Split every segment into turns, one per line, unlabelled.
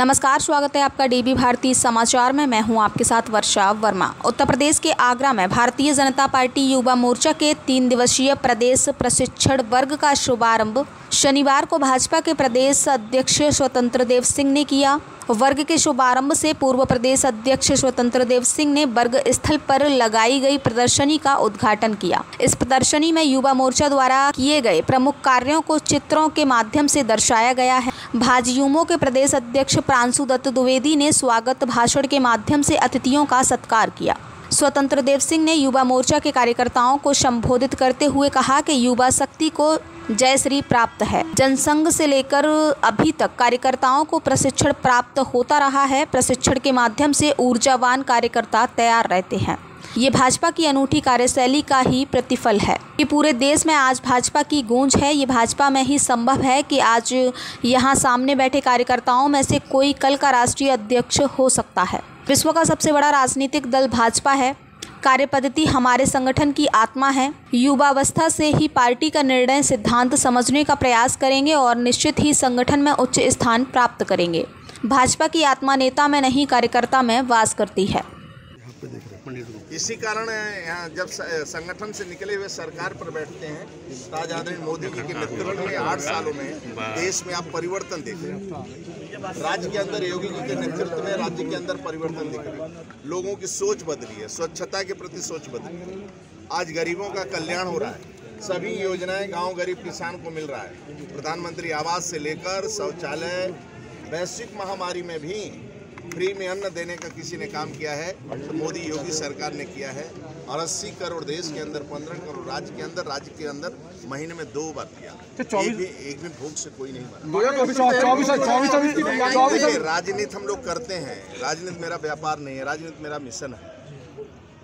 नमस्कार, स्वागत है आपका डीबी भारती समाचार में। मैं हूँ आपके साथ वर्षा वर्मा। उत्तर प्रदेश के आगरा में भारतीय जनता पार्टी युवा मोर्चा के तीन दिवसीय प्रदेश प्रशिक्षण वर्ग का शुभारंभ शनिवार को भाजपा के प्रदेश अध्यक्ष स्वतंत्र देव सिंह ने किया वर्ग के शुभारंभ से पूर्व प्रदेश अध्यक्ष स्वतंत्र देव सिंह ने वर्ग स्थल पर लगाई गई प्रदर्शनी का उद्घाटन किया। इस प्रदर्शनी में युवा मोर्चा द्वारा किए गए प्रमुख कार्यों को चित्रों के माध्यम से दर्शाया गया है। भाजयुमो के प्रदेश अध्यक्ष प्रांशु दत्त द्विवेदी ने स्वागत भाषण के माध्यम से अतिथियों का सत्कार किया। स्वतंत्र देव सिंह ने युवा मोर्चा के कार्यकर्ताओं को संबोधित करते हुए कहा कि युवा शक्ति को जय श्री प्राप्त है। जनसंघ से लेकर अभी तक कार्यकर्ताओं को प्रशिक्षण प्राप्त होता रहा है। प्रशिक्षण के माध्यम से ऊर्जावान कार्यकर्ता तैयार रहते हैं। ये भाजपा की अनूठी कार्यशैली का ही प्रतिफल है। कि पूरे देश में आज भाजपा की गूंज है। ये भाजपा में ही संभव है कि आज यहाँ सामने बैठे कार्यकर्ताओं में से कोई कल का राष्ट्रीय अध्यक्ष हो सकता है। विश्व का सबसे बड़ा राजनीतिक दल भाजपा है। कार्य पद्धति हमारे संगठन की आत्मा है। युवावस्था से ही पार्टी का निर्णय सिद्धांत समझने का प्रयास करेंगे और निश्चित ही संगठन में उच्च स्थान प्राप्त करेंगे। भाजपा की आत्मा नेता में नहीं, कार्यकर्ता में वास करती है।
इसी कारण यहाँ जब संगठन से निकले हुए सरकार पर बैठते हैं, ताज आदरणीय मोदी जी के नेतृत्व में आठ सालों में देश में आप परिवर्तन देख रहे हैं। राज्य के अंदर योगी जी के नेतृत्व में, राज्य के अंदर परिवर्तन दिख रहे हैं। लोगों की सोच बदली है, स्वच्छता के प्रति सोच बदली है। आज गरीबों का कल्याण हो रहा है। सभी योजनाएँ गाँव गरीब किसान को मिल रहा है। प्रधानमंत्री आवास से लेकर शौचालय, वैश्विक महामारी में भी फ्री में अन्न देने का किसी ने काम किया है तो मोदी योगी सरकार ने किया है और अस्सी करोड़ देश के अंदर पंद्रह करोड़ राज्य के अंदर राज्य के अंदर महीने में दो बार दिया तो एक भी एक भी भूख से कोई नहीं मरा। राजनीति हम लोग करते हैं राजनीति मेरा व्यापार नहीं है राजनीति मेरा मिशन है।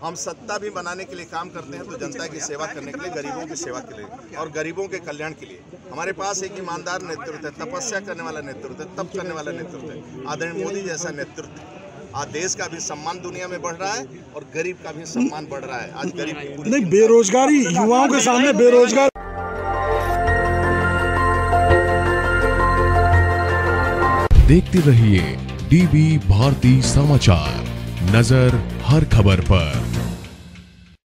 हम सत्ता भी बनाने के लिए काम करते हैं तो जनता की सेवा करने के लिए गरीबों की सेवा के लिए और गरीबों के कल्याण के लिए। हमारे पास एक ईमानदार नेतृत्व है तपस्या करने वाला नेतृत्व है तप करने वाला नेतृत्व है आदरणीय मोदी जैसा नेतृत्व आज देश का भी सम्मान दुनिया में बढ़ रहा है और गरीब का भी सम्मान बढ़ रहा है। आज गरीब
नहीं बेरोजगारी युवाओं के सामने बेरोजगार
देखते रहिए डीबी भारती समाचार। नज़र हर खबर पर।